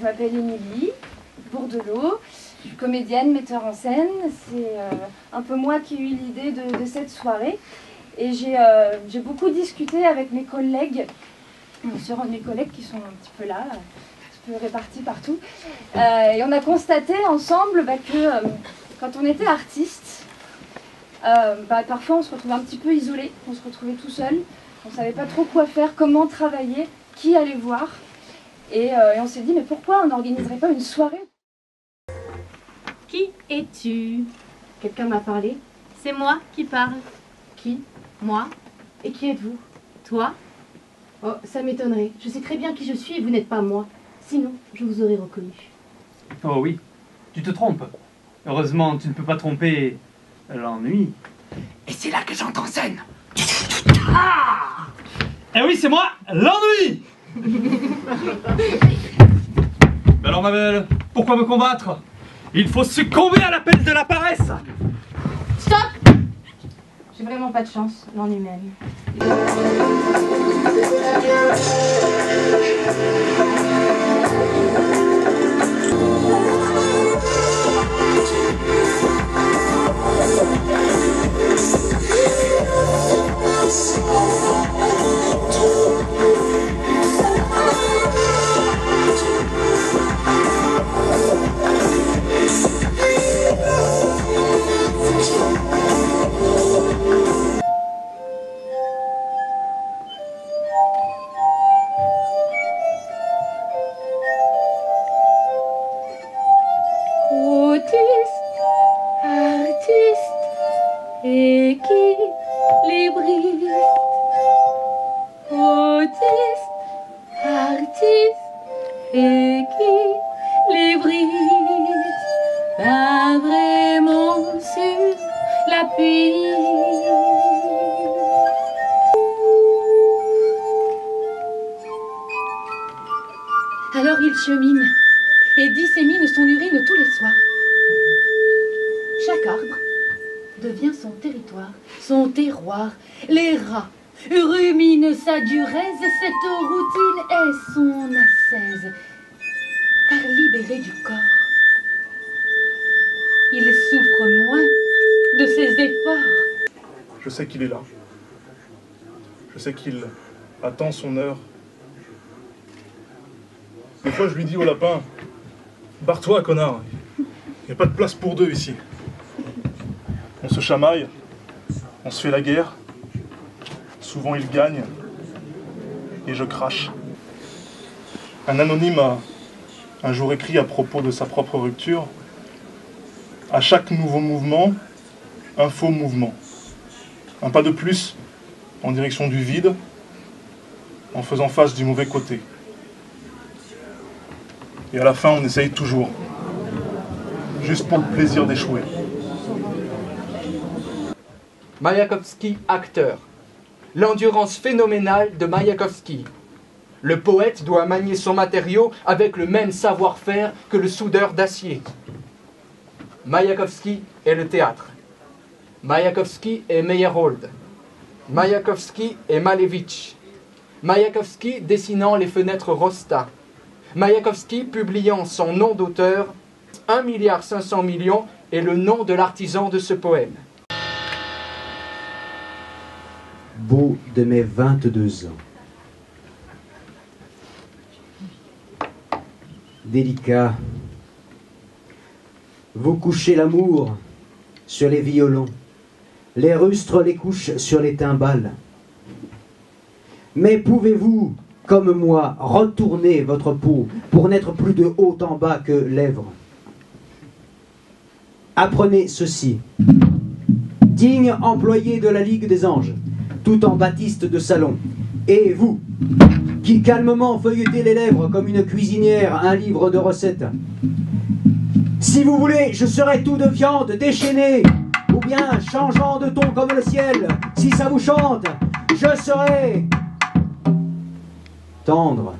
m'appelle Émilie Bourdelot. Je suis comédienne, metteur en scène. C'est euh, un peu moi qui ai eu l'idée de, cette soirée. Et euh, j'ai beaucoup discuté avec mes collègues, sur mes collègues qui sont un petit peu là, un petit peu répartis partout. Euh, et on a constaté ensemble bah, que quand on était artiste, bah, parfois on se retrouvait un petit peu isolé, on se retrouvait tout seul, on ne savait pas trop quoi faire, comment travailler, qui aller voir. Et, et on s'est dit, mais pourquoi on n'organiserait pas une soirée? Qui es-tu? Quelqu'un m'a parlé C'est moi qui parle. Qui? Moi. Et qui êtes-vous? Toi Oh, ça m'étonnerait. Je sais très bien qui je suis et vous n'êtes pas moi. Sinon, je vous aurais reconnu. Oh oui, tu te trompes. Heureusement, tu ne peux pas tromper l'ennui. Et c'est là que j'entends scène. Ah Eh oui, c'est moi, l'ennui Alors ma belle, pourquoi me combattre? Il faut succomber à l'appel de la paresse! Stop! J'ai vraiment pas de chance, l'ennui même. Alors il chemine et dissémine son urine tous les soirs. Chaque arbre devient son territoire, son terroir. Les rats ruminent sa durèse, cette routine est son assaise. Par libéré du corps, il souffre moins qu'il est là. Je sais qu'il attend son heure. Des fois, je lui dis au lapin Barre-toi, connard Il n'y a pas de place pour deux ici. On se chamaille, on se fait la guerre. Souvent, il gagne. Et je crache. Un anonyme a un jour écrit à propos de sa propre rupture À chaque nouveau mouvement, un faux mouvement. Un pas de plus en direction du vide, en faisant face du mauvais côté. Et à la fin, on essaye toujours, juste pour le plaisir d'échouer. Mayakovsky, acteur. L'endurance phénoménale de Mayakovsky. Le poète doit manier son matériau avec le même savoir-faire que le soudeur d'acier. Mayakovsky est le théâtre. Mayakovsky et Meyerhold, Mayakovsky et Malevich, Mayakovsky dessinant les fenêtres Rosta, Mayakovsky publiant son nom d'auteur, 1 milliard 500 millions est le nom de l'artisan de ce poème. Beau de mes 22 ans. Délicat. Vous couchez l'amour sur les violons les rustres les couchent sur les timbales. Mais pouvez-vous, comme moi, retourner votre peau pour n'être plus de haut en bas que lèvres? Apprenez ceci. Digne employé de la Ligue des Anges, tout en baptiste de salon, et vous, qui calmement feuilletez les lèvres comme une cuisinière un livre de recettes. Si vous voulez, je serai tout de viande déchaînée, ou bien changeant de ton comme le ciel, si ça vous chante, je serai tendre